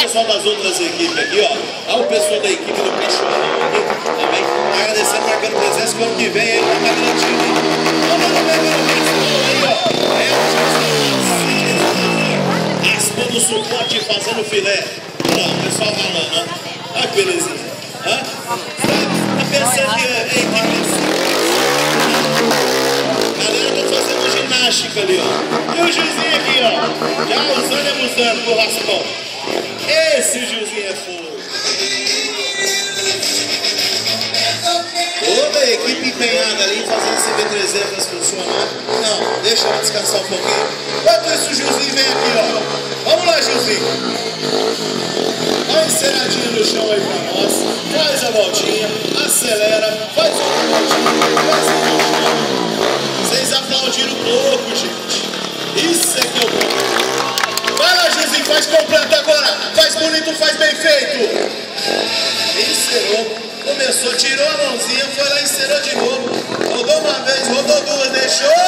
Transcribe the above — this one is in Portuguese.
pessoal das outras equipes aqui, ó. Olha o pessoal da equipe do Peixoto aqui também. Agradecendo, marcando presença. Que ano que vem aí tá garantido, hein? Vamos lá, aí, ó. É o Aspa do suporte fazendo filé. Lá, o pessoal ralando, ó. Olha que belezinha. Hã? Tá pensando que é equipe Galera, tá fazendo ginástica ali, ó. E o Juizinho aqui, ó. Já usando e abusando do raspão. Esse Juizinho é fogo. Toda a equipe empenhada ali fazendo esse B300 funcionar. Não, deixa ela descansar um pouquinho. Enquanto isso, o Gilzinho vem aqui, ó. Vamos lá, Gilzinho. Dá uma enceradinha no chão aí pra nós. Faz a voltinha, acelera, faz outra voltinha, faz a voltinha. Vocês aplaudiram pouco, gente. Isso é que eu gosto. Vai lá, Gilzinho, faz completo agora. Começou, tirou a mãozinha, foi lá, encerou de novo. Rodou uma vez, rodou duas, deixou,